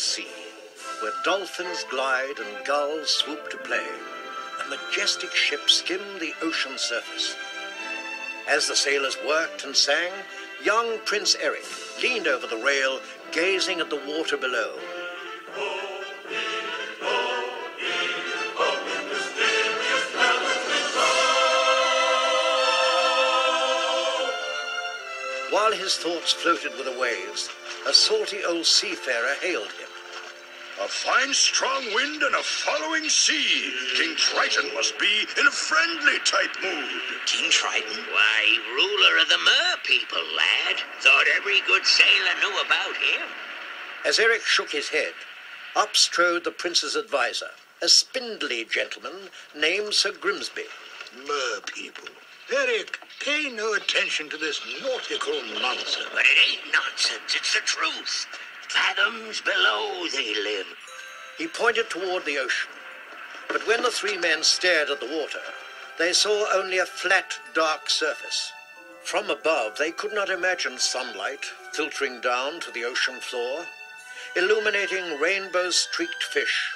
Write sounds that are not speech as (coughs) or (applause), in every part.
sea, where dolphins glide and gulls swoop to play, a majestic ship skimmed the ocean surface. As the sailors worked and sang, young Prince Eric leaned over the rail, gazing at the water below. While his thoughts floated with the waves, a salty old seafarer hailed him. A fine strong wind and a following sea. King Triton must be in a friendly type mood. King Triton? Why, ruler of the Mer people, lad. Thought every good sailor knew about him. As Eric shook his head, up strode the prince's adviser, a spindly gentleman named Sir Grimsby. Mer people. Eric, pay no attention to this nautical nonsense. But it ain't nonsense, it's the truth. Fathoms below they live. He pointed toward the ocean, but when the three men stared at the water, they saw only a flat, dark surface. From above, they could not imagine sunlight filtering down to the ocean floor, illuminating rainbow streaked fish,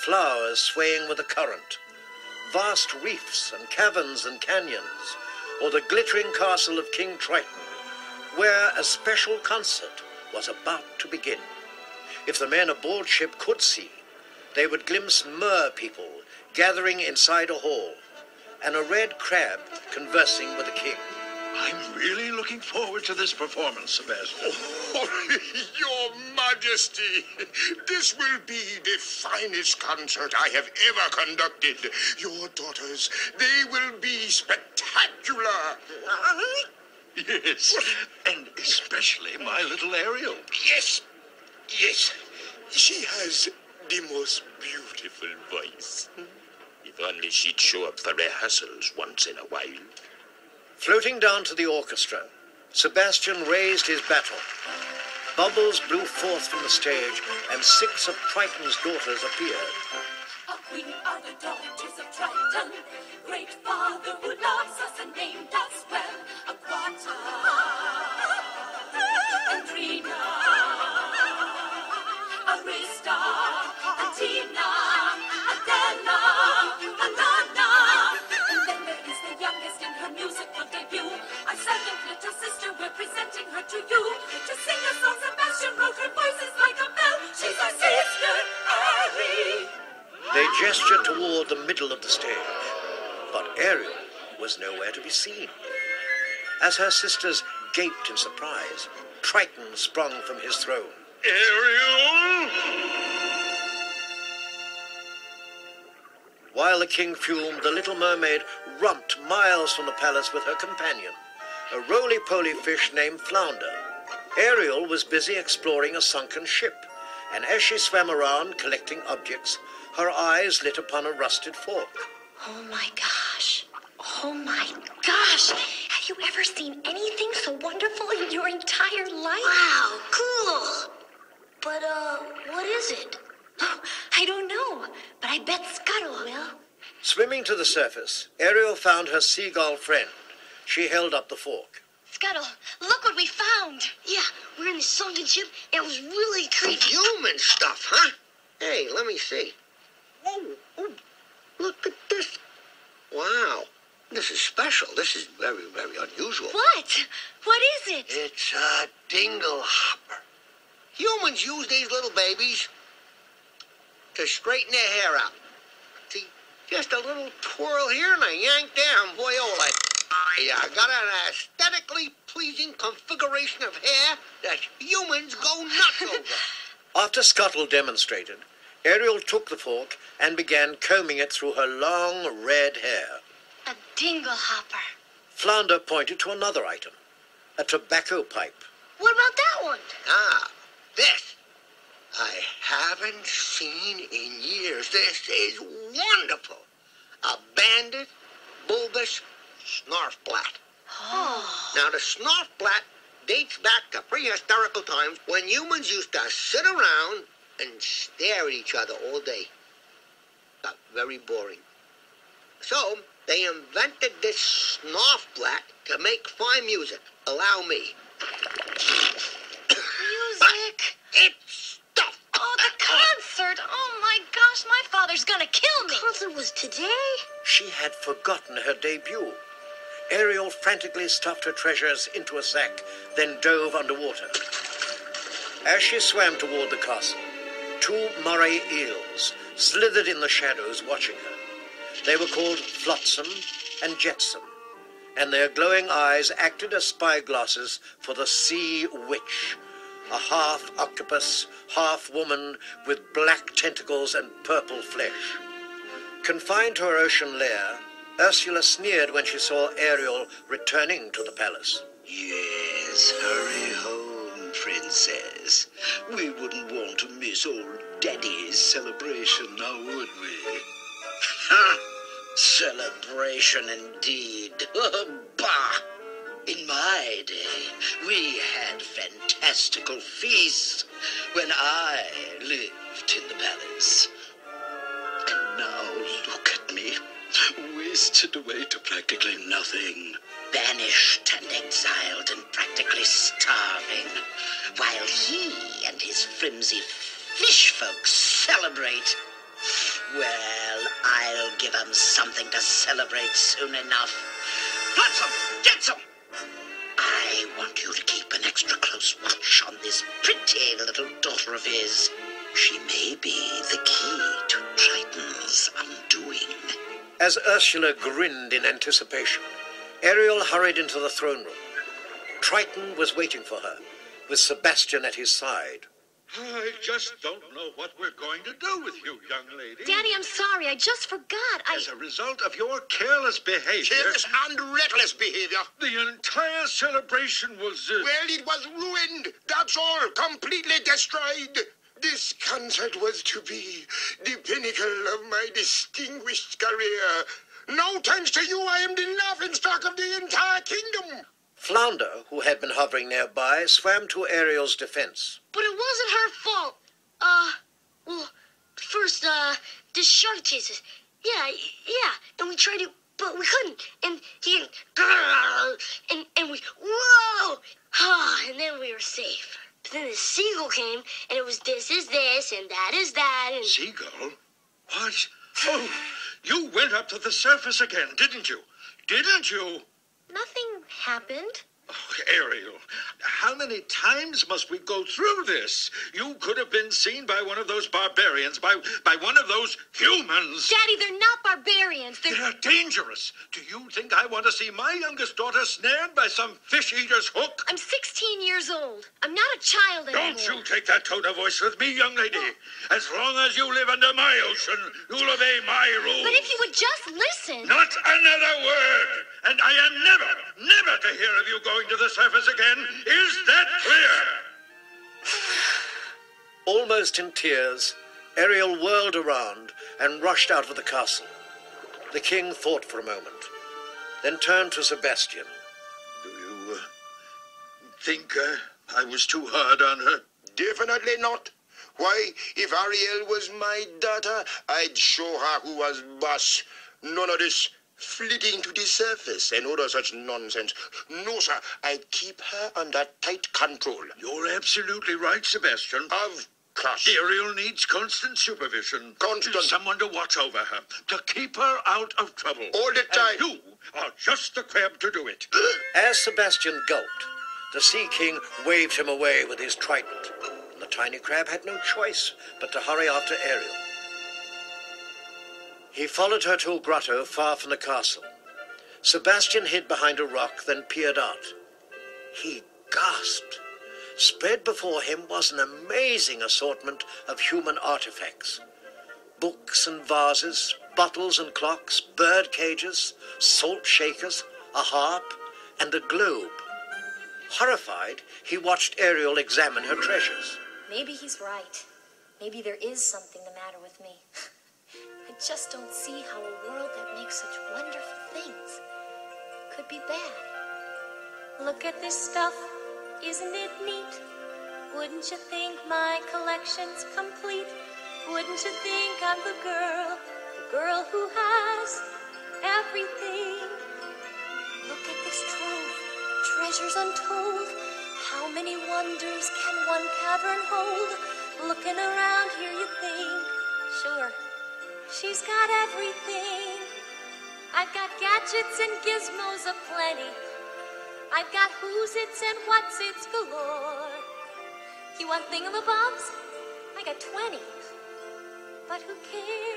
flowers swaying with the current, vast reefs and caverns and canyons, or the glittering castle of King Triton, where a special concert was about to begin. If the men aboard ship could see, they would glimpse mer people gathering inside a hall, and a red crab conversing with the king. I'm really looking forward to this performance, Sebastian. Oh, (laughs) Your Majesty, this will be the finest concert I have ever conducted. Your daughters, they will be spectacular. Yes, and especially my little Ariel. Yes, yes, she has the most beautiful voice. If only she'd show up for rehearsals once in a while. Floating down to the orchestra, Sebastian raised his battle. Bubbles blew forth from the stage, and six of Triton's daughters appeared. We are the daughters of Triton, great father who loves us and named us debut. Little sister, we're presenting her to you. To sing a song, Sebastian wrote her voice is like a bell. She's our sister, Ari. They gestured toward the middle of the stage, but Ariel was nowhere to be seen. As her sisters gaped in surprise, Triton sprung from his throne. Ariel! While the king fumed, the little mermaid romped miles from the palace with her companion, a roly-poly fish named Flounder. Ariel was busy exploring a sunken ship, and as she swam around collecting objects, her eyes lit upon a rusted fork. Oh my gosh. Oh my gosh. Have you ever seen anything so wonderful in your entire life? Wow, cool. But, uh, what is it? Oh, (laughs) I don't know, but I bet Scuttle will. Swimming to the surface, Ariel found her seagull friend. She held up the fork. Scuttle, look what we found. Yeah, we're in the sunken ship, it was really creepy. Human stuff, huh? Hey, let me see. Oh, oh, look at this. Wow. This is special. This is very, very unusual. What? What is it? It's a dingle hopper. Humans use these little babies to straighten their hair out. See, just a little twirl here and a yank there, and boy, oh, like, yeah, got an aesthetically pleasing configuration of hair that humans go nuts over. (laughs) After Scuttle demonstrated, Ariel took the fork and began combing it through her long red hair. A dingle hopper. Flounder pointed to another item, a tobacco pipe. What about that one? Ah, this. I haven't seen in years. This is wonderful. A banded, bulbous snarfblat. Oh. Now, the snarfblat dates back to prehistorical times when humans used to sit around and stare at each other all day. Got very boring. So, they invented this snarfblat to make fine music. Allow me. Music. (coughs) It's stuff. Oh, the (coughs) concert. Oh my gosh, my father's gonna kill me. The Concert was today? She had forgotten her debut. Ariel frantically stuffed her treasures into a sack, then dove underwater. As she swam toward the castle, two moray eels slithered in the shadows watching her. They were called Flotsam and Jetsam, and their glowing eyes acted as spyglasses for the sea witch, a half octopus, half woman with black tentacles and purple flesh. Confined to her ocean lair, Ursula sneered when she saw Ariel returning to the palace. Yes, hurry home, princess. We wouldn't want to miss old Daddy's celebration, now would we? Huh? Celebration indeed. (laughs) Bah! In my day, we had fantastical feasts when I lived in the palace. And now look at me, wasted away to practically nothing. Banished and exiled and practically starving, while he and his flimsy fish folks celebrate. Well, I'll give 'em something to celebrate soon enough. Flotsam! Jetsam! I want you to keep an extra close watch on this pretty little daughter of his. She may be the key to Triton's undoing. As Ursula grinned in anticipation, Ariel hurried into the throne room. Triton was waiting for her, with Sebastian at his side. I just don't know what we're going to do with you, young lady. Daddy, I'm sorry. I just forgot. I. As a result of your careless behavior, Careless and reckless behavior. the entire celebration was. Uh, Well, it was ruined. That's all. Completely destroyed. This concert was to be the pinnacle of my distinguished career. Now, thanks to you, I am the laughing stock of the entire kingdom. Flounder, who had been hovering nearby, swam to Ariel's defense. But it wasn't her fault. Uh, well, first, uh, the shark chases. Yeah, yeah, and we tried to, but we couldn't. And he, and, and we, whoa! Ah, and then we were safe. But then the seagull came, and it was this is this, and that is that, and... Seagull? What? Oh, you went up to the surface again, didn't you? Didn't you? Nothing happened. Oh, Ariel, how many times must we go through this? You could have been seen by one of those barbarians, by, by one of those humans. Daddy, they're not barbarians. They're. They're dangerous. Do you think I want to see my youngest daughter snared by some fish eater's hook? I'm 16 years old. I'm not a child anymore. Don't you take that tone of voice with me, young lady. As long as you live under my ocean, you'll obey my rules. But if you would just listen. Not another word! And I am never, never to hear of you going to the surface again. Is that clear? (sighs) Almost in tears, Ariel whirled around and rushed out of the castle. The king thought for a moment, then turned to Sebastian. Do you uh, think uh, I was too hard on her? Definitely not. Why, if Ariel was my daughter, I'd show her who was boss. None of this flitting to the surface and all of such nonsense. No, sir, I'd keep her under tight control. You're absolutely right, Sebastian. Of course. Ariel needs constant supervision. Constant. Someone to watch over her, to keep her out of trouble. All the time. And you are just the crab to do it. (gasps) As Sebastian gulped, the Sea King waved him away with his trident. And the tiny crab had no choice but to hurry after Ariel. He followed her to a grotto far from the castle. Sebastian hid behind a rock, then peered out. He gasped. Spread before him was an amazing assortment of human artifacts books and vases, bottles and clocks, bird cages, salt shakers, a harp, and a globe. Horrified, he watched Ariel examine her treasures. Maybe he's right. Maybe there is something the matter with me. (laughs) Just don't see how a world that makes such wonderful things could be bad. Look at this stuff, isn't it neat? Wouldn't you think my collection's complete? Wouldn't you think I'm the girl, the girl who has everything? Look at this trove, treasures untold. How many wonders can one cavern hold? Looking around here, you think, sure, she's got everything. I've got gadgets and gizmos aplenty. I've got who's its and what's its galore. You want thingamabobs? I got 20. But who cares?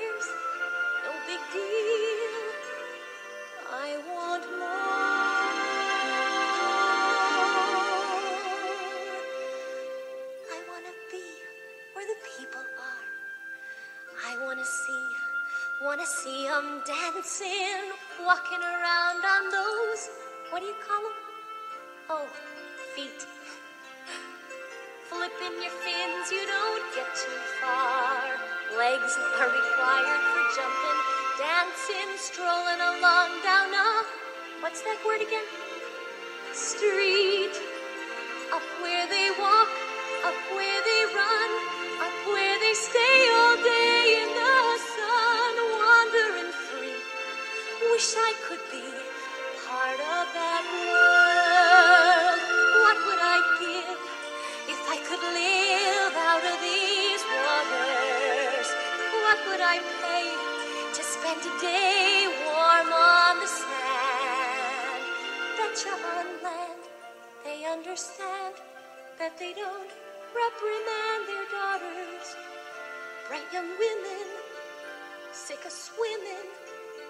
See 'em dancing, walking around on those, what do you call 'em? Oh, feet. Flipping your fins, you don't get too far. Legs are required for jumping, dancing, strolling along down a, what's that word again? Street. Up where they walk, up where they run, up where they stay all day Wish I could be part of that world. What would I give if I could live out of these waters? What would I pay to spend a day warm on the sand? Betcha on land, they understand that they don't reprimand their daughters. Bright young women, sick of swimming,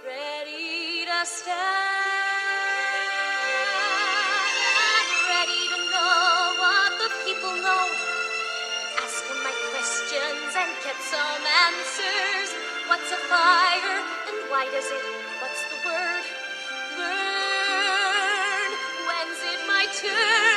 ready to stand, ready to know what the people know. Ask them my questions and get some answers. What's a fire and why does it? What's the word? Burn. When's it my turn?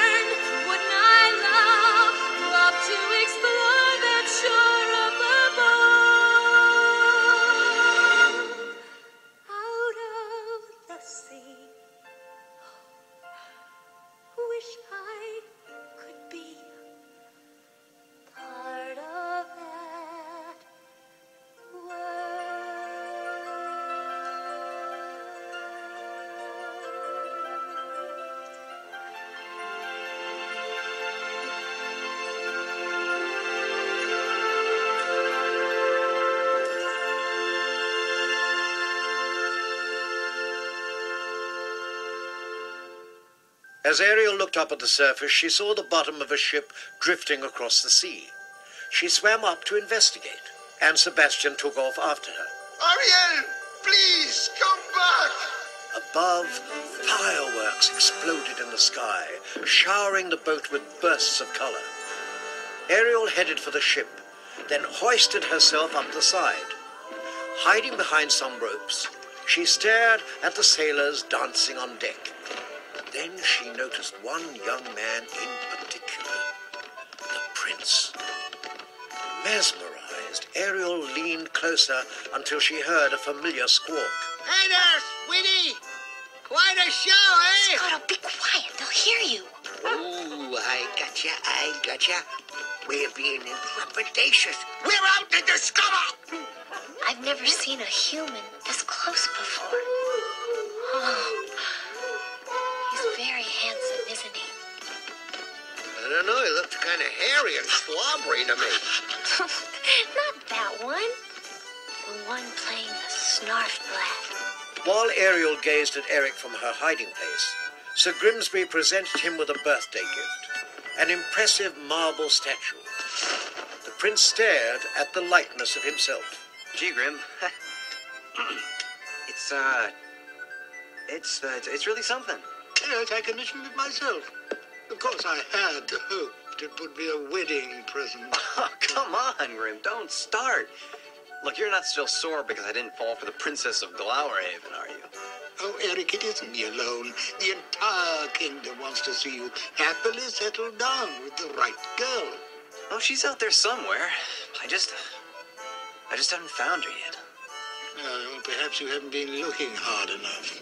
As Ariel looked up at the surface, she saw the bottom of a ship drifting across the sea. She swam up to investigate, and Sebastian took off after her. Ariel, please come back. Above, fireworks exploded in the sky, showering the boat with bursts of color. Ariel headed for the ship, then hoisted herself up the side. Hiding behind some ropes, she stared at the sailors dancing on deck. Then she noticed one young man in particular, the prince. Mesmerized, Ariel leaned closer until she heard a familiar squawk. Hey there, sweetie. Quite a show, eh? Scuttle, be quiet. They'll hear you. Ooh, I gotcha, I gotcha. We're being intrepidatious. We're out to discover. I've never seen a human this close before. Oh, don't know, he looked kind of hairy and slobbery to me. (laughs) Not that one. The one playing the snarf blast. While Ariel gazed at Eric from her hiding place, Sir Grimsby presented him with a birthday gift, an impressive marble statue. The prince stared at the likeness of himself. Gee, Grim. (clears throat) it's, uh. It's, uh, it's, it's really something. Yes, I commissioned it myself. Of course, I had hoped it would be a wedding present. (laughs) Oh, come on, Grim. Don't start. Look, you're not still sore because I didn't fall for the Princess of Glowerhaven, are you? Oh, Eric, it isn't me alone. The entire kingdom wants to see you happily settled down with the right girl. Oh, she's out there somewhere. I just. I just haven't found her yet. Uh, perhaps you haven't been looking hard enough.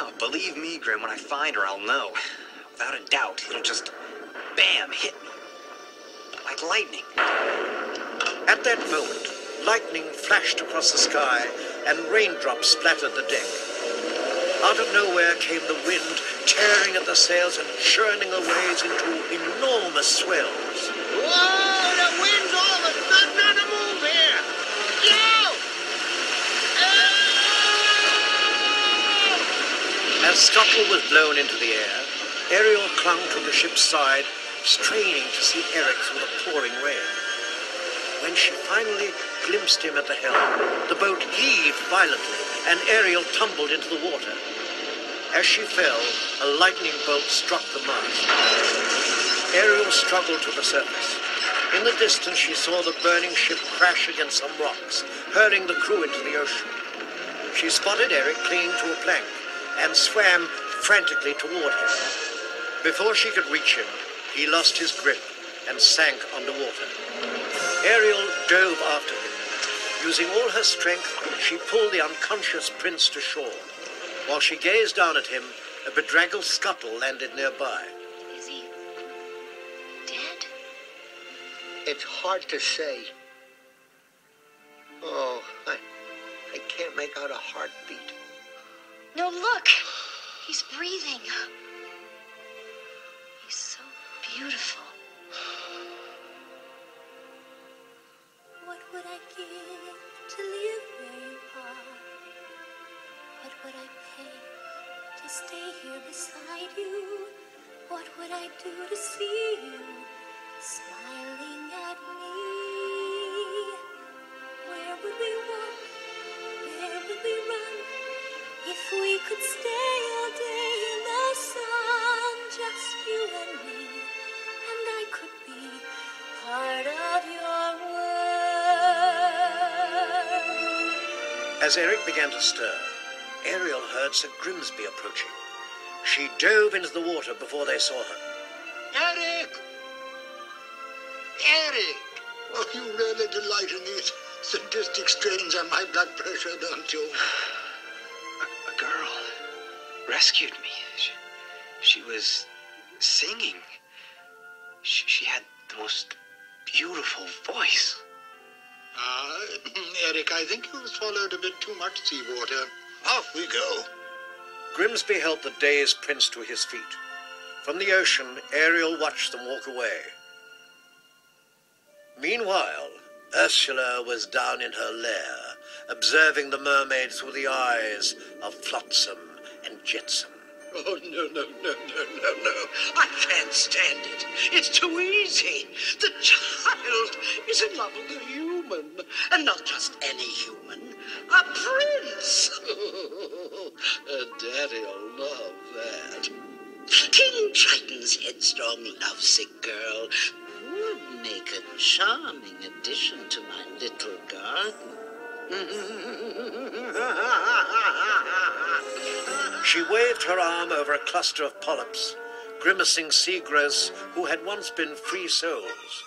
Oh, believe me, Grim, when I find her, I'll know. Without a doubt, it'll just. Bam! Hit me. Like lightning. At that moment, lightning flashed across the sky and raindrops splattered the deck. Out of nowhere came the wind, tearing at the sails and churning the waves into enormous swells. Whoa, the wind's all of a sudden on the move here. Yo! As Scuttle was blown into the air, Ariel clung to the ship's side, straining to see Eric through the pouring rain. When she finally glimpsed him at the helm, the boat heaved violently, and Ariel tumbled into the water. As she fell, a lightning bolt struck the mast. Ariel struggled to the surface. In the distance, she saw the burning ship crash against some rocks, hurling the crew into the ocean. She spotted Eric clinging to a plank and swam frantically toward him. Before she could reach him, he lost his grip and sank underwater. Ariel dove after him. Using all her strength, she pulled the unconscious prince to shore. While she gazed down at him, a bedraggled Scuttle landed nearby. Is he dead? It's hard to say. Oh, I, I can't make out a heartbeat. No, look! He's breathing. He's so beautiful. What would I give to live where you are? What would I pay to stay here beside you? What would I do to see you smiling at me? Where would we walk? Where would we run? If we could stay As Eric began to stir, Ariel heard Sir Grimsby approaching. She dove into the water before they saw her. Eric! Eric! Oh, you really delight in these sadistic strains on my blood pressure, don't you? (sighs) A, a girl rescued me. She, she was singing. She, she had the most beautiful voice. Ah, Eric, I think you've swallowed a bit too much seawater. Off we go. Grimsby helped the dazed prince to his feet. From the ocean, Ariel watched them walk away. Meanwhile, Ursula was down in her lair, observing the mermaid through the eyes of Flotsam and Jetsam. Oh, no, no, no, no, no, no. I can't stand it. It's too easy. The child is in love with a human, and not just any human, a prince. (laughs) Daddy'll love that. King Triton's headstrong, lovesick girl would make a charming addition to my little garden. (laughs) She waved her arm over a cluster of polyps, grimacing sea growths who had once been free souls.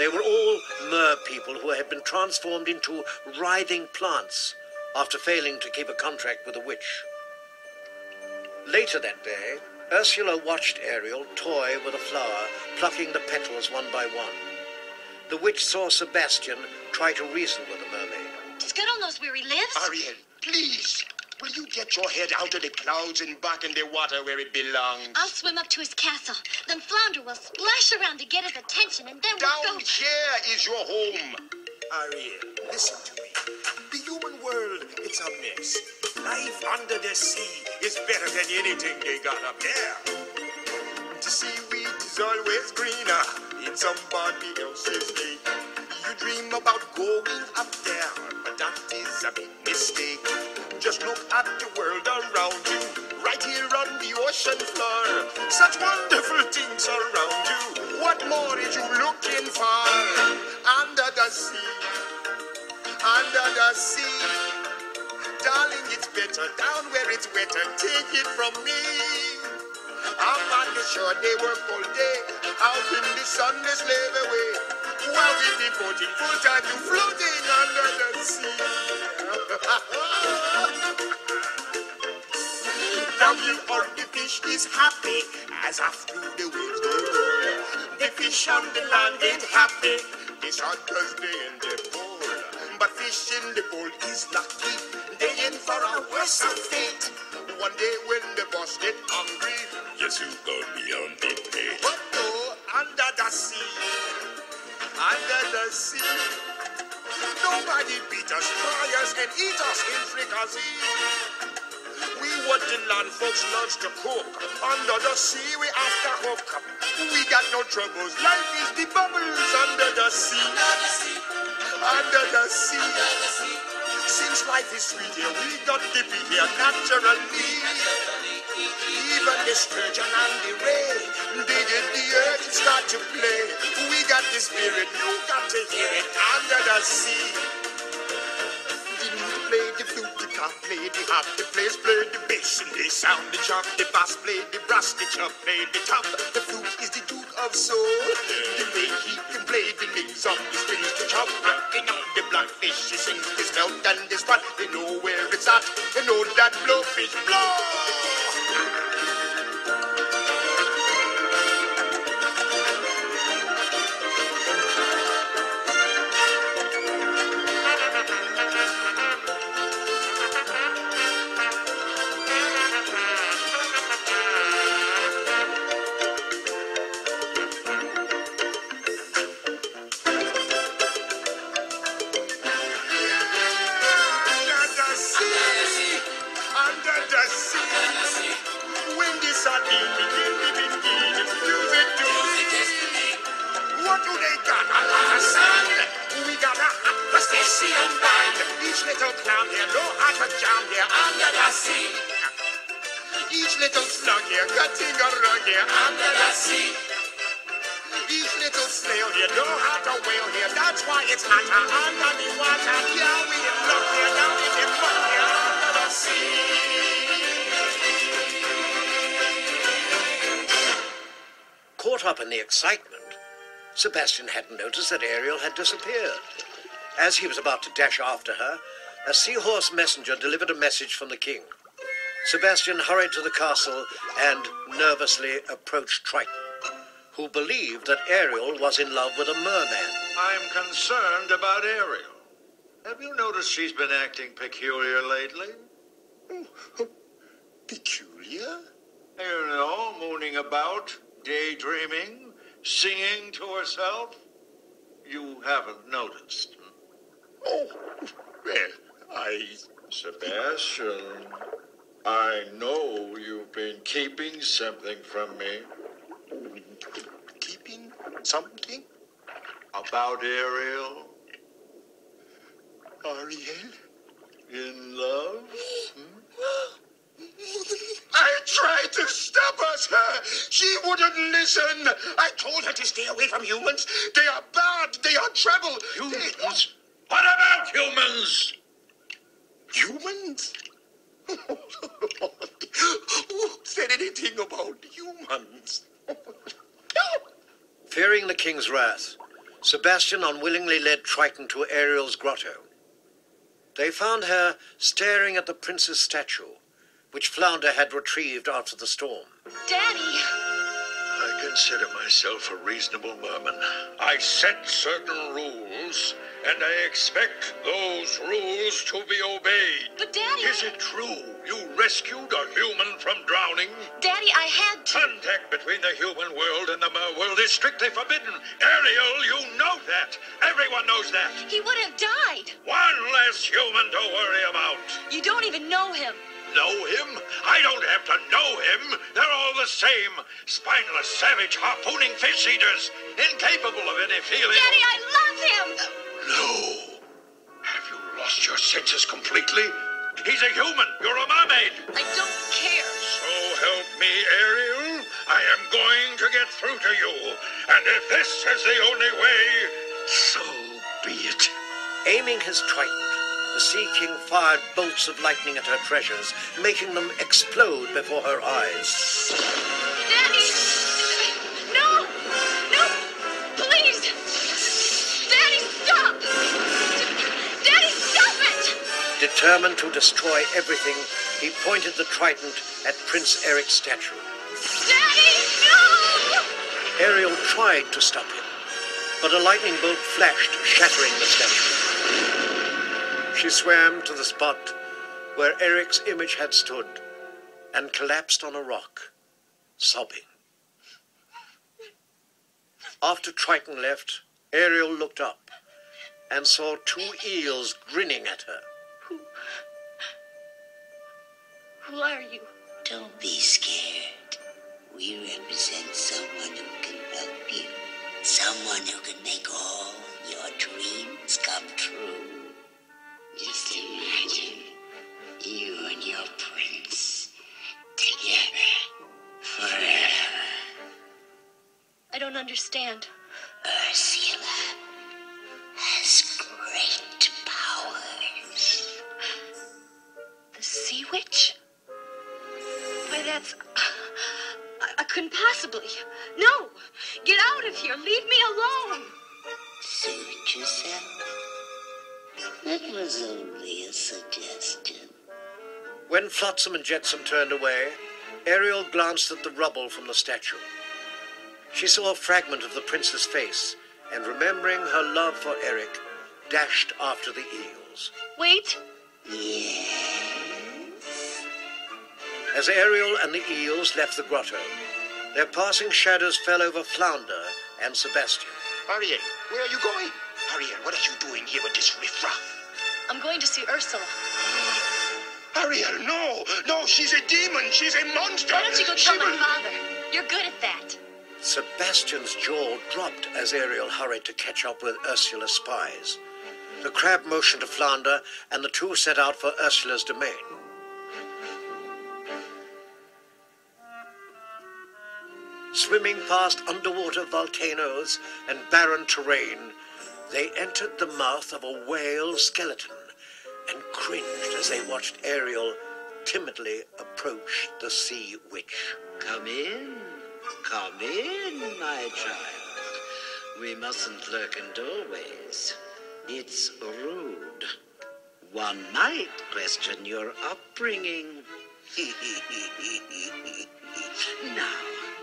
They were all mer people who had been transformed into writhing plants after failing to keep a contract with a witch. Later that day, Ursula watched Ariel toy with a flower, plucking the petals one by one. The witch saw Sebastian try to reason with the mermaid. Does Scuttle knows where he lives? Ariel, please, will you get your head out of the clouds and back in the water where it belongs? I'll swim up to his castle. Then Flounder will splash around to get his attention, and then Down we'll go. here is your home. Ariel, listen to me. The human world, it's a mess. Life under the sea is better than anything they got up there. The seaweed is always greener in somebody else's lake. You dream about going up there, but that is a big mistake. Just look at the world around you, right here on the ocean floor. Such wonderful things around you. What more is you looking for? Under the sea, under the sea. Darling, it's better down where it's wetter. Take it from me. Up on the shore, they work all day. Out in the sun, they slave away. while we devoting full time to floating under the sea. (laughs) fish is happy as after the waves they. The fish on the land ain't happy. It's hot cause they in the bowl. But fish in the bowl is lucky. They in for a worse fate. One day when the boss get hungry, yes, you go beyond the pay. But no, under the sea, under the sea, nobody beat us, try us, and eat us in fricassee. What the land folks loves to cook. Under the sea, we have after hook. We got no troubles. Life is the bubbles under the sea. Under the sea. under the sea. Since life is sweet here, we got to be here naturally. Even the sturgeon and the ray, they did the earth start to play. We got the spirit, you got to hear it under the sea. Didn't play the flute, the played the harp, the players played the bass, and they sound the chop, the bass play the brass, the chop played the top. The flute is the duke of soul. The way he can play the names of the strings, the chop, rocking on the blackfish, he sings his melt and his spot. They know where it's at, they know that blowfish blow. Little cutting a under the sea. Each little snail here know how to here. That's why it's under the water. Yeah, we here under the sea. Caught up in the excitement, Sebastian hadn't noticed that Ariel had disappeared. As he was about to dash after her, a seahorse messenger delivered a message from the king. Sebastian hurried to the castle and nervously approached Triton, who believed that Ariel was in love with a merman. I'm concerned about Ariel. Have you noticed she's been acting peculiar lately? Oh, oh, peculiar? You know, mooning about, daydreaming, singing to herself. You haven't noticed. Oh, oh well, I. Sebastian, I know you've been keeping something from me. Keeping something? About Ariel? Ariel? In love? Hmm? (gasps) I tried to stop us. Her. She wouldn't listen. I told her to stay away from humans. They are bad. They are trouble. Humans? What about humans? Humans? Who said anything about humans? (laughs) Fearing the king's wrath, Sebastian unwillingly led Triton to Ariel's grotto. They found her staring at the prince's statue, which Flounder had retrieved after the storm. Daddy! I consider myself a reasonable merman. I set certain rules, and I expect those rules to be obeyed. But Daddy, Is it true you rescued a human from drowning? Daddy, I had to. Contact between the human world and the mer world is strictly forbidden. Ariel, you know that. Everyone knows that. He would have died. One less human to worry about. You don't even know him. Know him? I don't have to know him. They're all the same. Spineless, savage, harpooning fish eaters. Incapable of any feeling. Daddy, I love him. No. Have you lost your senses completely? He's a human. You're a mermaid. I don't care. So help me, Ariel. I am going to get through to you. And if this is the only way, so be it. Aiming his trident, the Sea King fired bolts of lightning at her treasures, making them explode before her eyes. Daddy! No! No! Please! Daddy, stop! Daddy, stop it! Determined to destroy everything, he pointed the trident at Prince Eric's statue. Daddy, no! Ariel tried to stop him, but a lightning bolt flashed, shattering the statue. She swam to the spot where Eric's image had stood and collapsed on a rock, sobbing. After Triton left, Ariel looked up and saw two eels grinning at her. Who Who are you? Understand. Ursula has great powers. The sea witch? Why, that's. I, I couldn't possibly. No! Get out of here! Leave me alone! Suit yourself. That was only a suggestion. When Flotsam and Jetsam turned away, Ariel glanced at the rubble from the statue. She saw a fragment of the prince's face, and remembering her love for Eric, dashed after the eels. Wait! Yes. As Ariel and the eels left the grotto, their passing shadows fell over Flounder and Sebastian. Ariel, where are you going? Ariel, what are you doing here with this riffraff? I'm going to see Ursula. Ariel, no! No, she's a demon! She's a monster! Why don't you go She tell my will- father? You're good at that. Sebastian's jaw dropped as Ariel hurried to catch up with Ursula's spies. The crab motioned to Flounder, and the two set out for Ursula's domain. Swimming past underwater volcanoes and barren terrain, they entered the mouth of a whale skeleton and cringed as they watched Ariel timidly approach the sea witch. Come in. Come in, my child. We mustn't lurk in doorways. It's rude. One might question your upbringing. (laughs) now,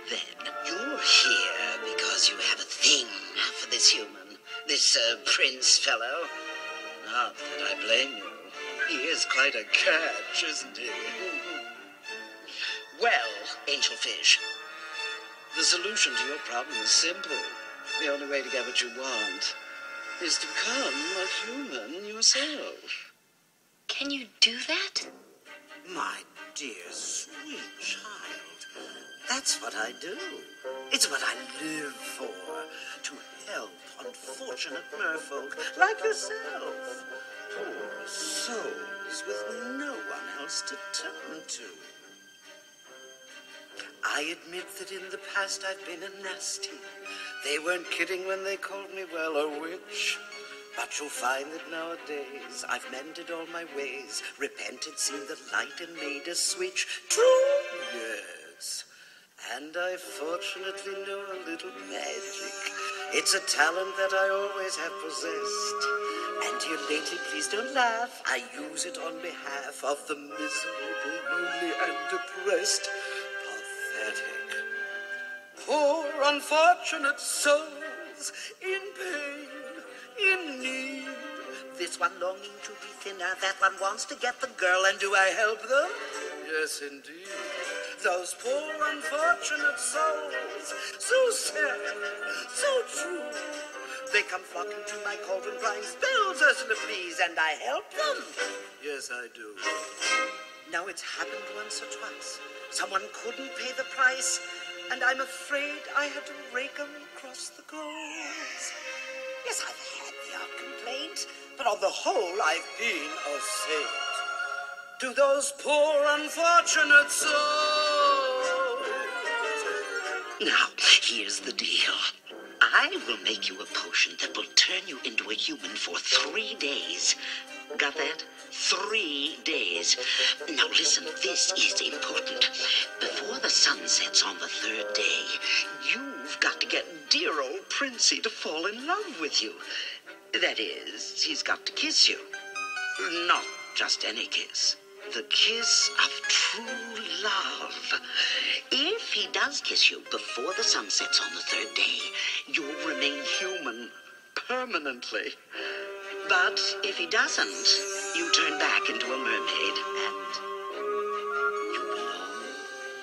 then, You're here because you have a thing for this human, this uh, prince fellow. not that I blame you. He is quite a catch, isn't he? (laughs) Well, angel fish, The solution to your problem is simple. The only way to get what you want is to become a human yourself. Can you do that? My dear, sweet child, that's what I do. It's what I live for. To help unfortunate merfolk like yourself. Poor souls with no one else to turn to. I admit that in the past I've been a nasty. They weren't kidding when they called me, well, a witch. But you'll find that nowadays I've mended all my ways, repented, seen the light, and made a switch. True, yes. And I fortunately know a little magic. It's a talent that I always have possessed. And dear lady, please don't laugh. I use it on behalf of the miserable, lonely, and depressed. Pathetic. Poor unfortunate souls in pain, in need. This one longing to be thinner, that one wants to get the girl, and do I help them? Yes, indeed. Those poor unfortunate souls, so sad, so true. They come flocking to my cauldron, crying, Spells, Ursula, please, and I help them. Yes, I do. Now it's happened once or twice. Someone couldn't pay the price, and I'm afraid I had to rake 'em across the coals. Yes, I've had the odd complaint, but on the whole, I've been a saint. To those poor unfortunate souls. Now, here's the deal. I will make you a potion that will turn you into a human for three days. Got that? Three days. Now listen, this is important. Before the sun sets on the third day, you've got to get dear old Princey to fall in love with you. That is, he's got to kiss you. Not just any kiss. The kiss of true love. If he does kiss you before the sun sets on the third day, you'll remain human permanently. But if he doesn't, you turn back into a mermaid and you belong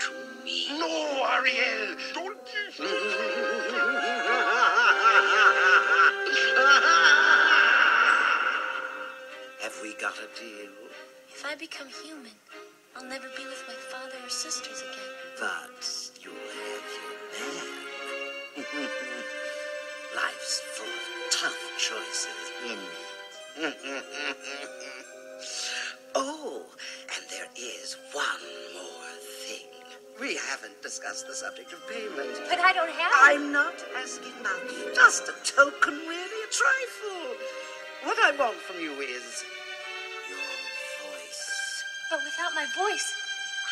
to me. No, Ariel, don't. (laughs) Have we got a deal? If I become human, I'll never be with my father or sisters again. But you'll have your man. (laughs) Life's full of tough choices, isn't it? (laughs) oh, and there is one more thing. We haven't discussed the subject of payment. But I don't have I'm not asking much. Just a token, really, a trifle. What I want from you is your voice. But without my voice,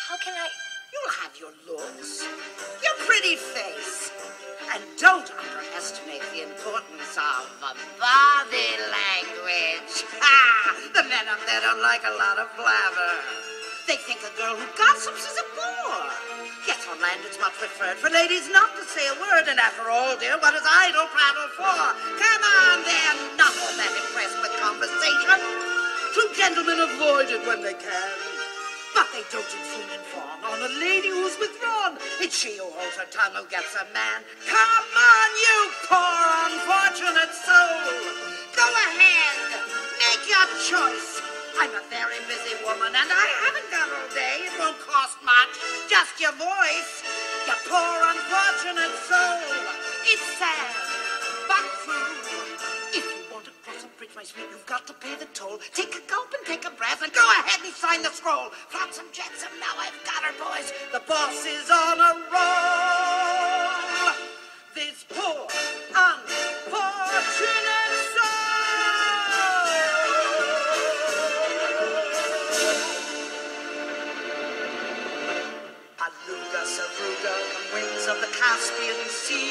how can I? You'll have your looks, your pretty face, don't like a lot of blabber. They think a girl who gossips is a bore. Yet on land it's much preferred for ladies not to say a word, and after all, dear, what is idle prattle for? Come on, they're not all that impressed with conversation. True gentlemen avoid it when they can. But they don't fool and fawn on a lady who's withdrawn. It's she who holds her tongue who gets a man. Come on, you poor unfortunate soul. Go ahead, make your choice. I'm a very busy woman, and I haven't got all day. It won't cost much, just your voice. You poor unfortunate soul. It's sad, but true. If you want to cross a bridge, my sweet, you've got to pay the toll. Take a gulp and take a breath, and go ahead and sign the scroll. Flotsam jetsam, now I've got her, boys. The boss is on a roll. This poor Sea.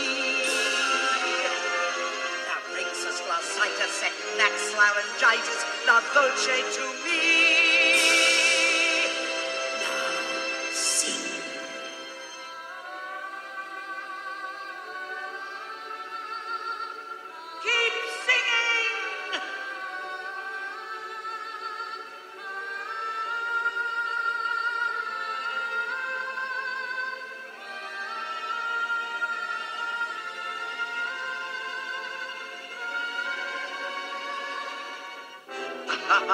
Now us glossitis, next laryngitis, la dolce to me. After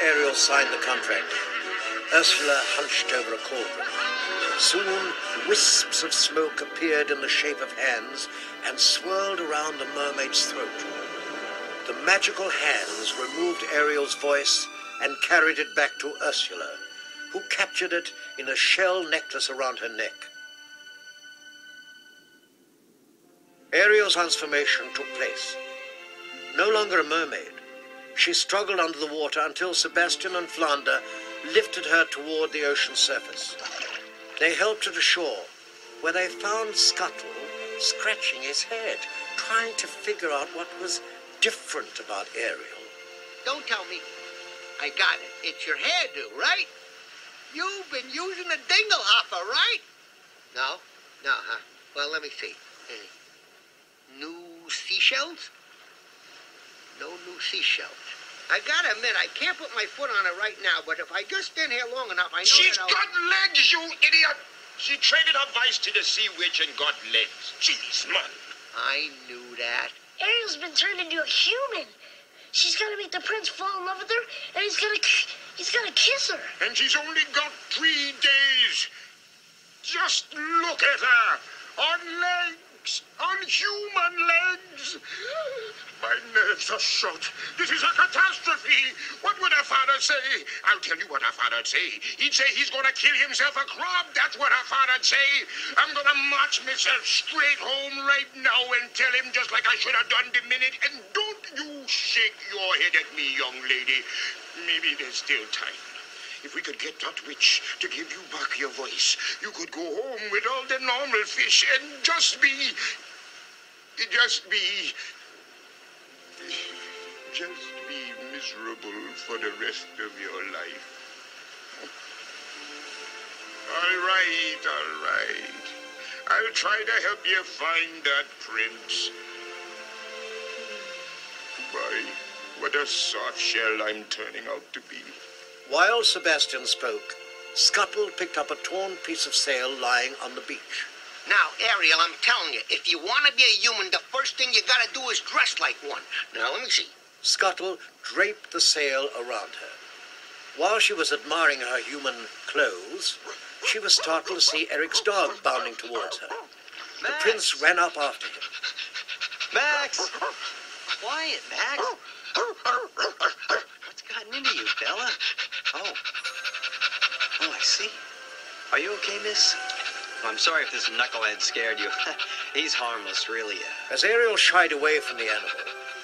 Ariel signed the contract, Ursula hunched over a cauldron. Soon, wisps of smoke appeared in the shape of hands and swirled around the mermaid's throat. The magical hands removed Ariel's voice and carried it back to Ursula, who captured it in a shell necklace around her neck. Ariel's transformation took place. No longer a mermaid, she struggled under the water until Sebastian and Flounder lifted her toward the ocean surface. They helped her to shore, where they found Scuttle scratching his head, trying to figure out what was different about Ariel. Don't tell me. I got it. It's your hairdo, right? You've been using a dinglehopper, right? No? No, huh? Well, let me see. New seashells? No new seashells. I gotta admit, I can't put my foot on it right now, but if I just stand here long enough, I know She's that I'll... got legs, you idiot! She traded her vice to the sea witch and got legs. Jeez, man. I knew that. Ariel's been turned into a human. She's gonna make the prince fall in love with her, and he's gonna, he's gonna kiss her. And she's only got three days. Just look at her. On legs. On human legs. My nerves are shot. This is a catastrophe. What would our father say? I'll tell you what our father'd say. He'd say he's gonna kill himself a crab. That's what our father'd say. I'm gonna march myself straight home right now and tell him just like I should have done the minute. And don't you shake your head at me, young lady. Maybe there's still time. If we could get that witch to give you back your voice, you could go home with all the normal fish and just be. just be. just be miserable for the rest of your life. All right, all right. I'll try to help you find that prince. Why, what a soft shell I'm turning out to be. While Sebastian spoke, Scuttle picked up a torn piece of sail lying on the beach. Now, Ariel, I'm telling you, if you want to be a human, the first thing you gotta do is dress like one. Now, let me see. Scuttle draped the sail around her. While she was admiring her human clothes, she was startled to see Eric's dog bounding towards her. The prince ran up after him. Max! Quiet, Max. What's gotten into you, Bella? Oh. Oh, I see. Are you okay, miss? Oh, I'm sorry if this knucklehead scared you. (laughs) He's harmless, really. As Ariel shied away from the animal,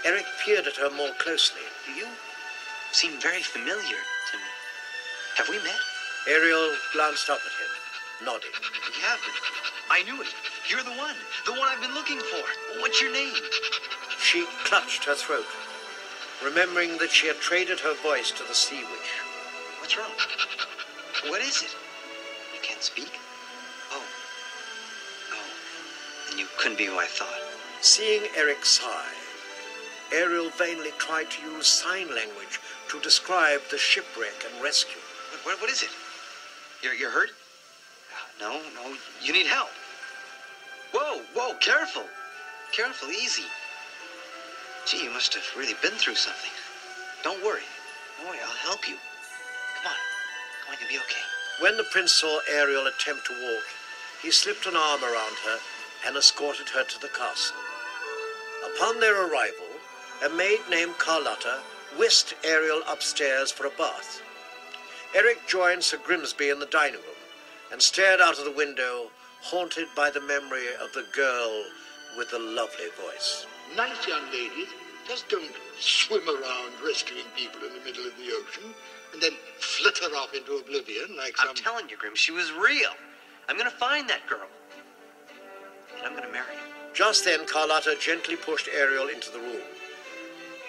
Eric peered at her more closely. You seem very familiar to me. Have we met? Ariel glanced up at him, nodding. We have. I knew it. You're the one. The one I've been looking for. What's your name? She clutched her throat, remembering that she had traded her voice to the sea witch. What's wrong? What is it? You can't speak? Oh. Oh. Then you couldn't be who I thought. Seeing Eric sigh, Ariel vainly tried to use sign language to describe the shipwreck and rescue. What, what, what is it? You're, you're hurt? No, no. You need help. Whoa, whoa, careful. Careful, easy. Gee, you must have really been through something. Don't worry. Oh, Don't worry, I'll help you. Come on. Come on, you'll be okay. When the prince saw Ariel attempt to walk, he slipped an arm around her and escorted her to the castle. Upon their arrival, a maid named Carlotta whisked Ariel upstairs for a bath. Eric joined Sir Grimsby in the dining room and stared out of the window, haunted by the memory of the girl with the lovely voice. Nice young ladies just don't swim around rescuing people in the middle of the ocean and then flitter off into oblivion like some. I'm telling you, Grim, she was real. I'm gonna find that girl. And I'm gonna marry her. Just then, Carlotta gently pushed Ariel into the room.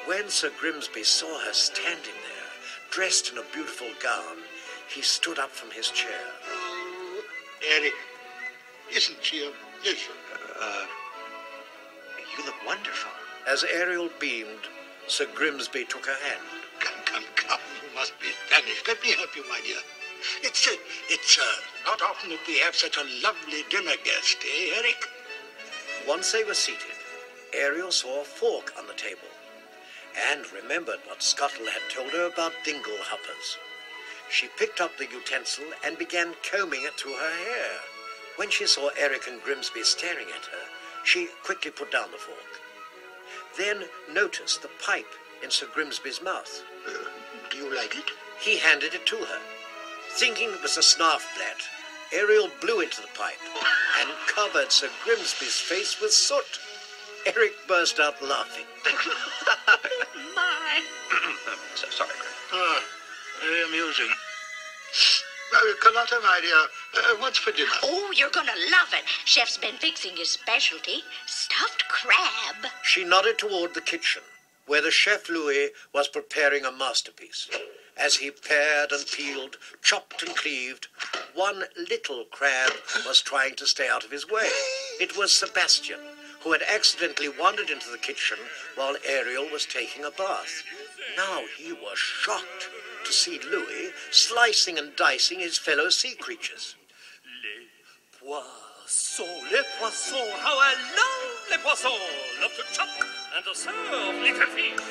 When Sir Grimsby saw her standing there, dressed in a beautiful gown, he stood up from his chair. Oh, Eric, isn't she a vision? Uh, you look wonderful. As Ariel beamed, Sir Grimsby took her hand. Come, come, come. Must be Spanish. Let me help you, my dear. It's, uh, it's uh, not often that we have such a lovely dinner guest, eh, Eric? Once they were seated, Ariel saw a fork on the table and remembered what Scuttle had told her about dinglehoppers. She picked up the utensil and began combing it through her hair. When she saw Eric and Grimsby staring at her, she quickly put down the fork. Then noticed the pipe in Sir Grimsby's mouth. Do you like it? He handed it to her. Thinking it was a snarf blat, Ariel blew into the pipe and covered Sir Grimsby's face with soot. Eric burst out laughing. My. (coughs) so, sorry, Grim. Ah, very amusing. Uh, Carlotta, my dear, uh, what's for dinner? Oh, you're gonna love it. Chef's been fixing his specialty, stuffed crab. She nodded toward the kitchen, where the chef Louis was preparing a masterpiece. As he pared and peeled, chopped and cleaved, one little crab was trying to stay out of his way. It was Sebastian, who had accidentally wandered into the kitchen while Ariel was taking a bath. Now he was shocked to see Louis slicing and dicing his fellow sea creatures. Les Poissons, les poissons, how I love les poissons! Love to chop and to serve little fish.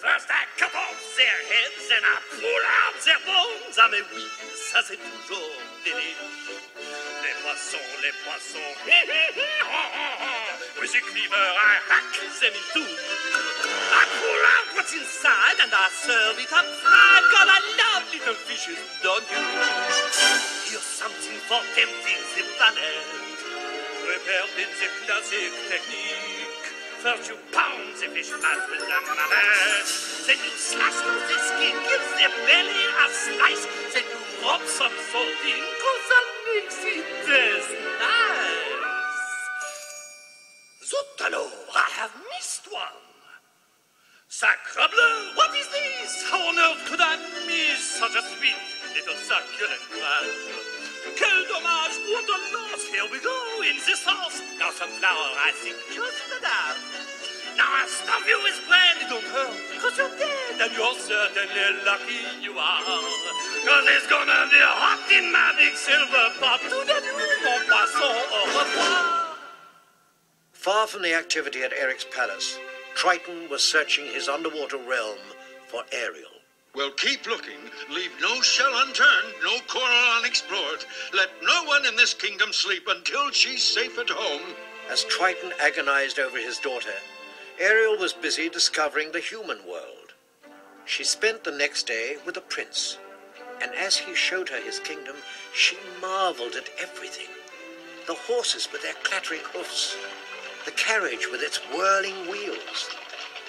First I cut off their heads and I pull out their bones. Ah mais oui, ça c'est toujours délicieux. Les poissons, les poissons, with the cleaver I hack them in two. I pull out what's inside and I serve it up fried. God, I love little fishes, don't you? Here's something for tempting the planet. Prepared in the classic technique. First you pound the fish fat with the mallet. Then you slash through the skin, give the belly a slice. Then you rub some salt in, cause that makes it taste nice. Alors, I have missed one. Sacrebleu, what is this? How on earth could I miss such a sweet little succulent Quel dommage, what a loss! Here we go, in the sauce. Now some flour, I think, just enough. Now I stuff you with bread, don't hurt, cause you're dead, and you're certainly lucky you are. Cause it's gonna be hot in my big silver pot. Tout de nuit, mon poisson, au revoir. Far from the activity at Eric's palace, Triton was searching his underwater realm for Ariel. Well, keep looking. Leave no shell unturned, no coral unexplored. Let no one in this kingdom sleep until she's safe at home. As Triton agonized over his daughter, Ariel was busy discovering the human world. She spent the next day with the prince, and as he showed her his kingdom, she marveled at everything. The horses with their clattering hoofs, the carriage with its whirling wheels,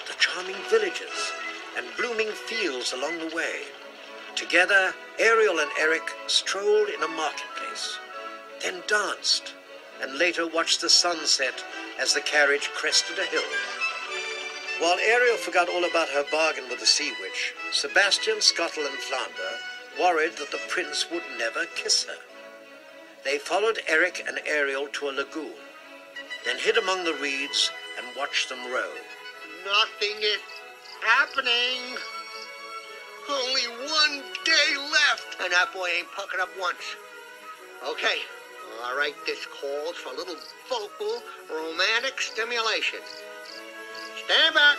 the charming villages and blooming fields along the way. Together, Ariel and Eric strolled in a marketplace, then danced, and later watched the sunset as the carriage crested a hill. While Ariel forgot all about her bargain with the sea witch, Sebastian, Scuttle, and Flounder worried that the prince would never kiss her. They followed Eric and Ariel to a lagoon, then hid among the reeds and watched them row. Nothing is happening. Only one day left, and that boy ain't puckered up once. Okay, all right, this calls for a little vocal romantic stimulation. Stand back.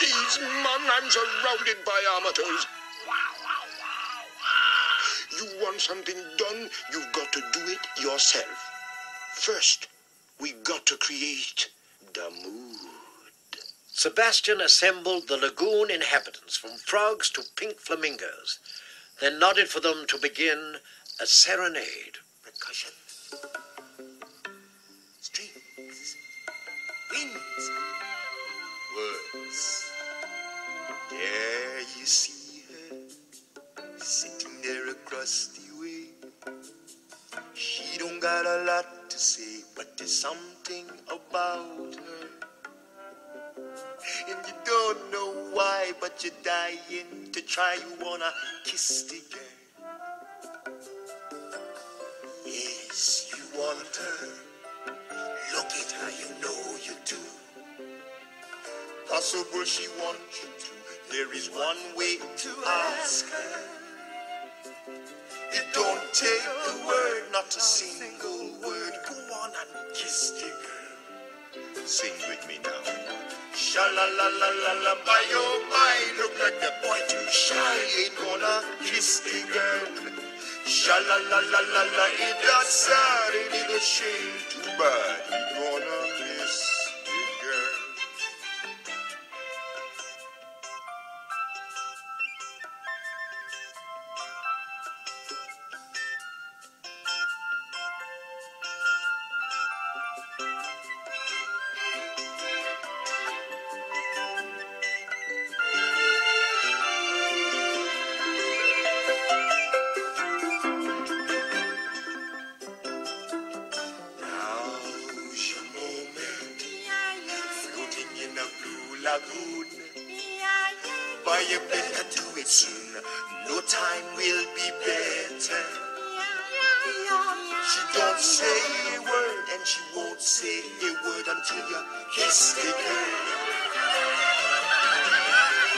Jeez, man, I'm surrounded by amateurs. You want something done, you've got to do it yourself. First, we've got to create the mood. Sebastian assembled the lagoon inhabitants from frogs to pink flamingos, then nodded for them to begin a serenade. Percussion. Strings. Winds. Words. There you see her, sitting there across the way. She don't got a lot to say, but there's something about her. And you don't know why, but you're dying to try. You wanna kiss the girl. Yes, you want her. Look at her, you know you do. Possible she wants you to. There is one way to ask her. It don't take a word, not a single word. Go on and kiss the girl. Sing with me now. Sha la la la la la, by your mind, look like the boy too shy. Ain't gonna kiss the girl. Sha la la la la la, it that sad, it a shame? Too bad, But you better do it soon. No time will be better. She don't say a word and she won't say a word until you kiss the girl.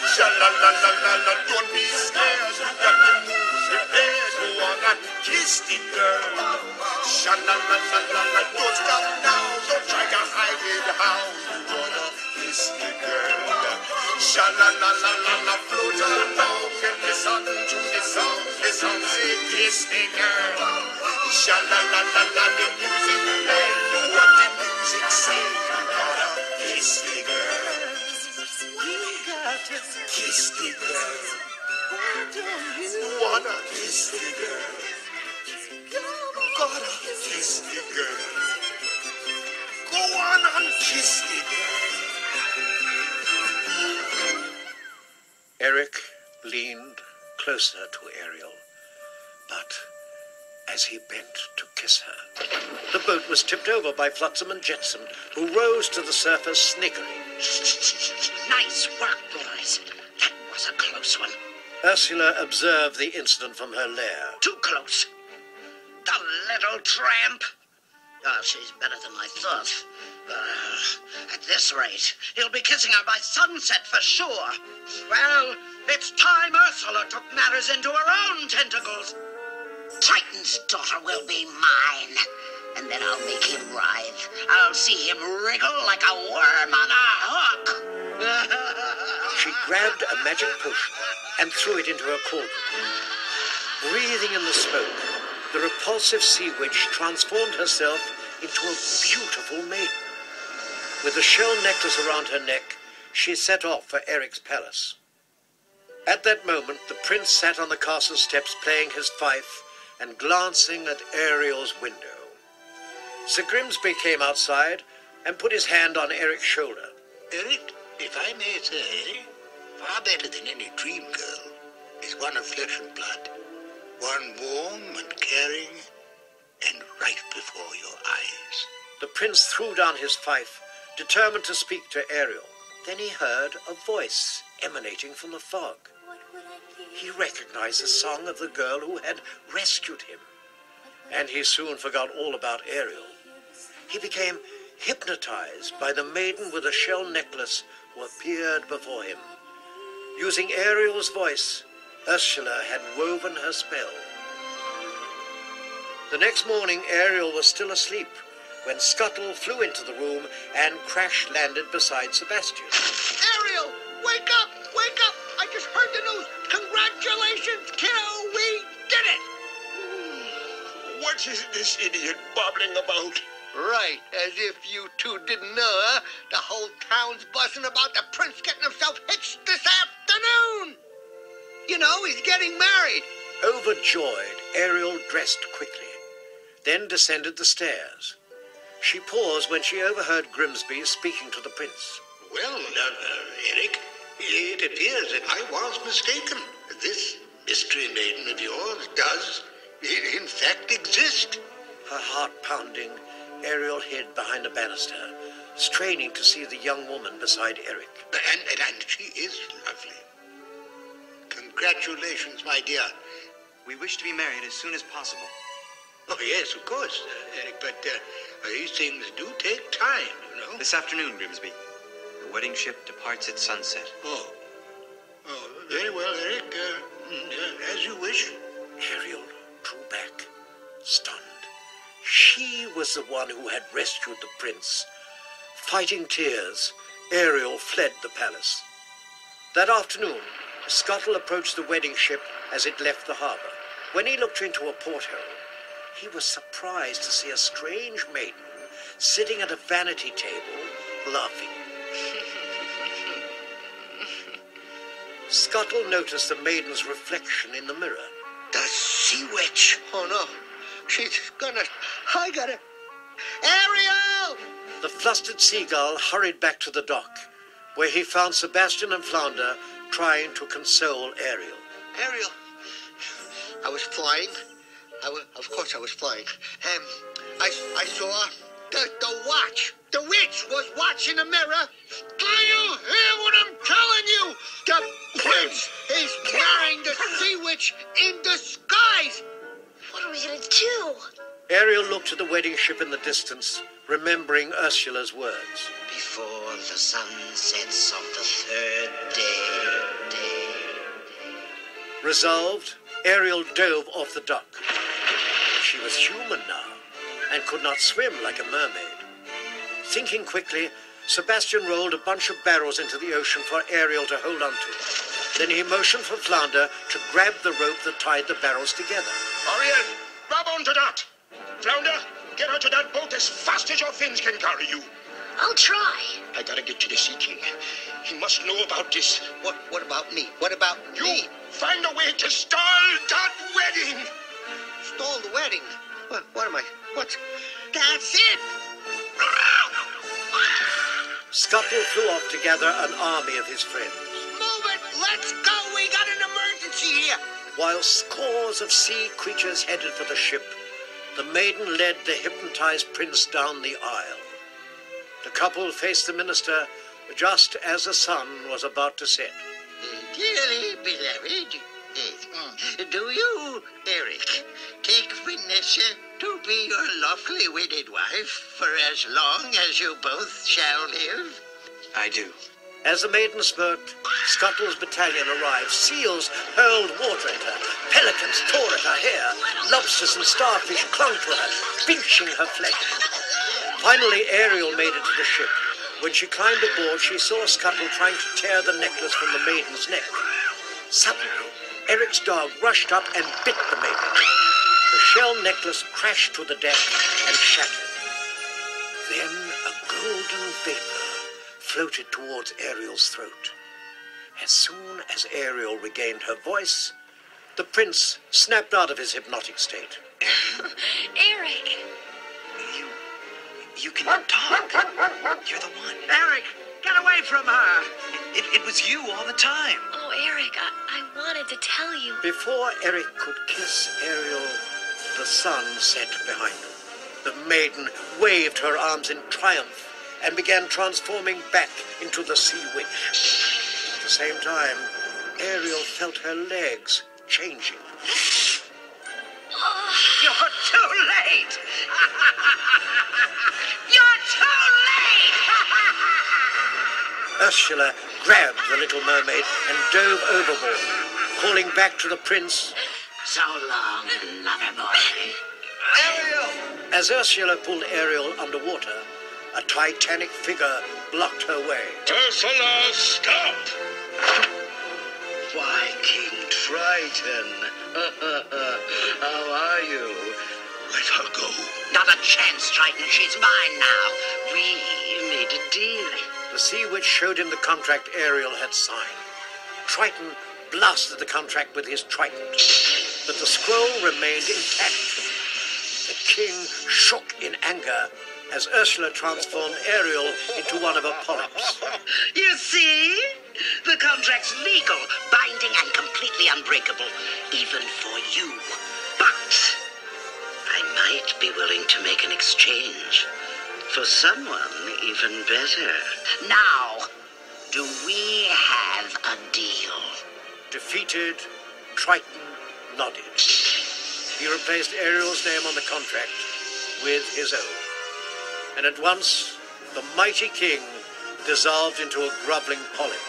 Sha la la la la la, don't be scared. You got to move prepared. Go on and kiss the girl. Sha la la la la la, don't stop now. Don't try to hide it how you wanna kiss the girl. Sha la la la la la, float along and listen to the song. The song say kiss me, girl. Sha la la la la, the music play. Do what the music say. Kiss the girl. You got kiss the girl. Wanna kiss the girl. Gotta kiss the girl. Go on and kiss the girl. Eric leaned closer to Ariel, but as he bent to kiss her, the boat was tipped over by Flotsam and Jetsam, who rose to the surface sniggering. Nice work, boys. That was a close one. Ursula observed the incident from her lair. Too close. The little tramp. Oh, she's better than I thought. Uh, (sighs) at this rate, he'll be kissing her by sunset for sure. Well, it's time Ursula took matters into her own tentacles. Triton's daughter will be mine. And then I'll make him writhe. I'll see him wriggle like a worm on a hook. (laughs) She grabbed a magic potion and threw it into her cauldron. Breathing in the smoke, the repulsive sea witch transformed herself into a beautiful maiden. With a shell necklace around her neck, she set off for Eric's palace. At that moment, the prince sat on the castle steps playing his fife and glancing at Ariel's window. Sir Grimsby came outside and put his hand on Eric's shoulder. Eric, if I may say, far better than any dream girl is one of flesh and blood. One warm and caring and right before your eyes. The prince threw down his fife, determined to speak to Ariel. Then he heard a voice emanating from the fog. He recognized the song of the girl who had rescued him, and he soon forgot all about Ariel. He became hypnotized by the maiden with a shell necklace who appeared before him. Using Ariel's voice, Ursula had woven her spell. The next morning, Ariel was still asleep when Scuttle flew into the room and crash landed beside Sebastian. Ariel, wake up! Wake up! I just heard the news. Congratulations, kiddo. We did it. What is this idiot babbling about? Right, as if you two didn't know, huh? The whole town's buzzing about the prince getting himself hitched this afternoon. You know, he's getting married. Overjoyed, Ariel dressed quickly, then descended the stairs. She paused when she overheard Grimsby speaking to the prince. Well, uh, Eric, it appears that I was mistaken. This mystery maiden of yours does, in fact, exist. Her heart pounding, Ariel hid behind a banister, straining to see the young woman beside Eric. And, and, and she is lovely. Congratulations, my dear. We wish to be married as soon as possible. Oh, yes, of course, uh, Eric, but uh, these things do take time, you know. This afternoon, Grimsby. The wedding ship departs at sunset. Oh. Oh, very well, Eric. Uh, mm, uh, as you wish. Ariel drew back, stunned. She was the one who had rescued the prince. Fighting tears, Ariel fled the palace. That afternoon, Scuttle approached the wedding ship as it left the harbor. When he looked into a porthole, he was surprised to see a strange maiden sitting at a vanity table, laughing. (laughs) Scuttle noticed the maiden's reflection in the mirror. The sea witch. Oh no, she's gonna. I gotta. Ariel! The flustered seagull hurried back to the dock, where he found Sebastian and Flounder trying to console Ariel. Ariel, I was flying. I of course, I was flying. Um, I, I saw the, the watch. The witch was watching the mirror. Do you hear what I'm telling you? The prince is marrying the sea witch in disguise. What are we gonna do? Ariel looked at the wedding ship in the distance, remembering Ursula's words. Before the sun sets of the third day, day. Resolved, Ariel dove off the dock. She was human now and could not swim like a mermaid. Thinking quickly, Sebastian rolled a bunch of barrels into the ocean for Ariel to hold on to. Then he motioned for Flounder to grab the rope that tied the barrels together. Ariel, grab onto that. Flounder, get her to that boat as fast as your fins can carry you. I'll try. I gotta get to the Sea King. He must know about this. What what about me? What about You me? find a way to stall that wedding. Stole the wedding. What what am I? What's That's it! Scuttle flew off to gather an army of his friends, Move it! Let's go! We got an emergency here! while scores of sea creatures headed for the ship. The maiden led the hypnotized prince down the aisle. The couple faced the minister just as the sun was about to set. Dearly beloved, do you, Eric, take uh, to be your lawfully wedded wife for as long as you both shall live? I do. As the maiden smirked, Scuttle's battalion arrived. Seals hurled water at her. Pelicans tore at her hair. Lobsters and starfish clung to her, pinching her flesh. Finally, Ariel made it to the ship. When she climbed aboard, she saw Scuttle trying to tear the necklace from the maiden's neck. Suddenly, Eric's dog rushed up and bit the maiden. The shell necklace crashed to the deck and shattered. Then a golden vapor floated towards Ariel's throat. As soon as Ariel regained her voice, the prince snapped out of his hypnotic state. (laughs) Eric! You can talk. You're the one. Eric, get away from her! It, it was you all the time. Oh, Eric, I, I wanted to tell you. Before Eric could kiss Ariel, the sun set behind them. The maiden waved her arms in triumph and began transforming back into the sea witch. At the same time, Ariel felt her legs changing. Oh. You're too late! (laughs) You're too late! (laughs) Ursula grabbed the little mermaid and dove overboard, calling back to the prince. So long, lover boy. Ariel! As Ursula pulled Ariel underwater, a titanic figure blocked her way. Ursula, stop! Why, King Triton? (laughs) How are you? Let her go. Not a chance, Triton. She's mine now. We made a deal. The sea witch showed him the contract Ariel had signed. Triton blasted the contract with his trident, but the scroll remained intact. The king shook in anger as Ursula transformed Ariel into one of her polyps. You see? The contract's legal, binding, and completely unbreakable, even for you. But I might be willing to make an exchange for someone even better. Now, do we have a deal? Defeated, Triton nodded. He replaced Ariel's name on the contract with his own. And at once, the mighty king dissolved into a groveling polyp.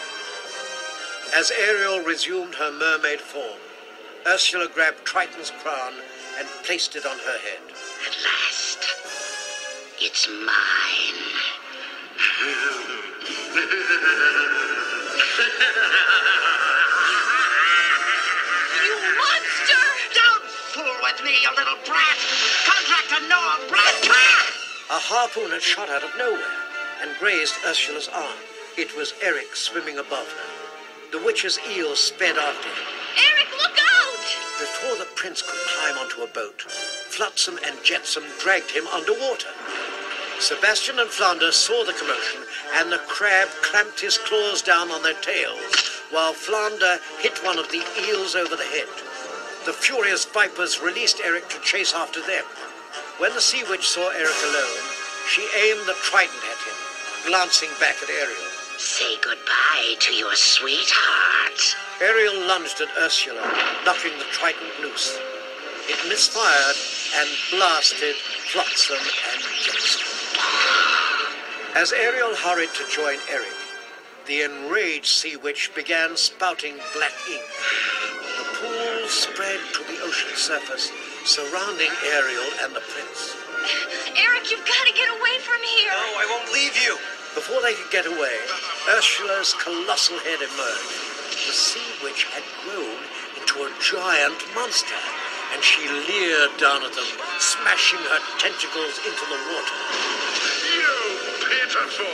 As Ariel resumed her mermaid form, Ursula grabbed Triton's crown and placed it on her head. At last, it's mine. You monster! Don't fool with me, you little brat! Contract to Noah Brat! A harpoon had shot out of nowhere and grazed Ursula's arm. It was Eric swimming above her. The witch's eel sped after him. Eric, look out! Before the prince could climb onto a boat, Flotsam and Jetsam dragged him underwater. Sebastian and Flounder saw the commotion, and the crab clamped his claws down on their tails, while Flounder hit one of the eels over the head. The furious vipers released Eric to chase after them. When the sea witch saw Eric alone, she aimed the trident at him, glancing back at Ariel. Say goodbye to your sweetheart. Ariel lunged at Ursula, knocking the trident loose. It misfired and blasted Flotsam and Jetsam. As Ariel hurried to join Eric, the enraged sea witch began spouting black ink. The pool spread to the ocean surface, surrounding Ariel and the prince. Eric, you've got to get away from here. No, I won't leave you. Before they could get away, Ursula's colossal head emerged. The sea witch had grown into a giant monster, and she leered down at them, smashing her tentacles into the water. You pitiful,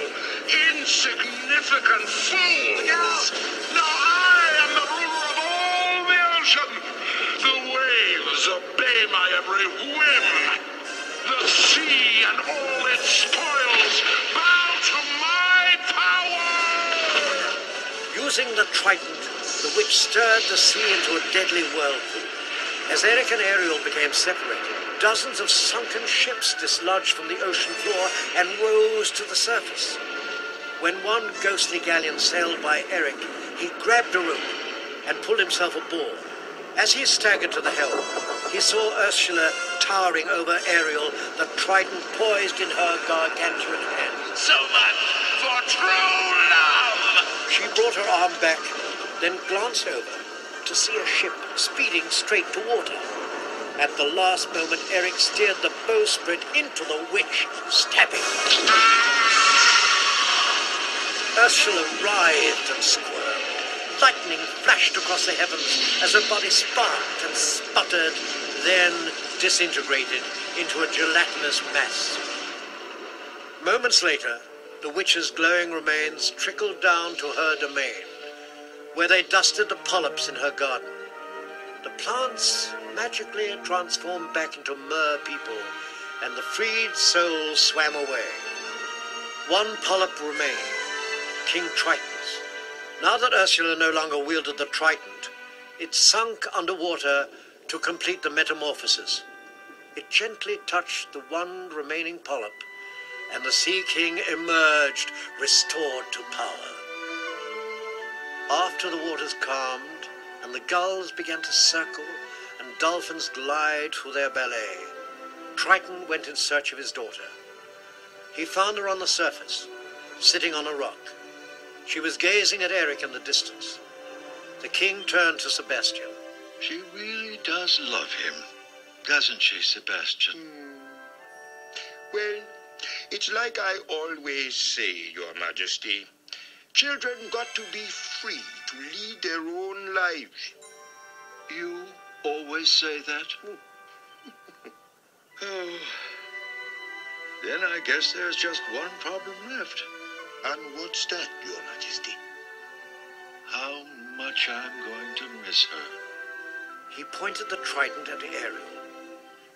insignificant fools! Now I am the ruler of all the ocean. The waves obey my every whim. The sea and all its spoils bow to my power! Using the trident, the witch stirred the sea into a deadly whirlpool. As Eric and Ariel became separated, dozens of sunken ships dislodged from the ocean floor and rose to the surface. When one ghostly galleon sailed by Eric, he grabbed a rope and pulled himself aboard. As he staggered to the helm, he saw Ursula towering over Ariel, the trident poised in her gargantuan hand. So much for true love! She brought her arm back, then glanced over to see a ship speeding straight toward her. At the last moment, Eric steered the bowsprit into the witch, stabbing. Ursula writhed and squirmed. Lightning flashed across the heavens as her body sparked and sputtered, then disintegrated into a gelatinous mass. Moments later, the witch's glowing remains trickled down to her domain, where they dusted the polyps in her garden. The plants magically transformed back into mer people, and the freed souls swam away. One polyp remained, King Triton's. Now that Ursula no longer wielded the trident, it sunk underwater to complete the metamorphosis. It gently touched the one remaining polyp, and the Sea King emerged, restored to power. After the waters calmed, and the gulls began to circle, dolphins glide through their ballet, Triton went in search of his daughter. He found her on the surface, sitting on a rock. She was gazing at Eric in the distance. The king turned to Sebastian. She really does love him, doesn't she, Sebastian? Hmm. Well, it's like I always say, Your Majesty. Children got to be free to lead their own lives. You always say that? (laughs) oh. Then I guess there's just one problem left. And what's that, Your Majesty? How much I'm going to miss her. He pointed the trident at Ariel,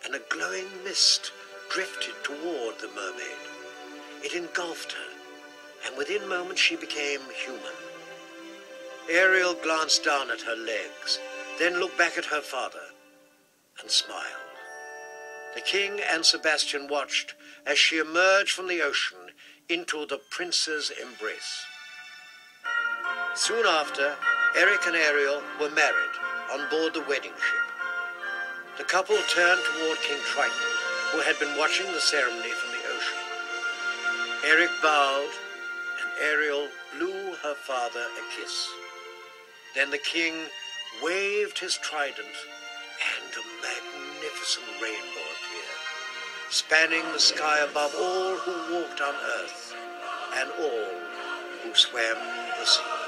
and a glowing mist drifted toward the mermaid. It engulfed her, and within moments she became human. Ariel glanced down at her legs, then looked back at her father, and smiled. The king and Sebastian watched as she emerged from the ocean into the prince's embrace. Soon after, Eric and Ariel were married on board the wedding ship. The couple turned toward King Triton, who had been watching the ceremony from the ocean. Eric bowed, and Ariel blew her father a kiss. Then the king waved his trident, and a magnificent rainbow appeared, spanning the sky above all who walked on earth and all who swam the sea.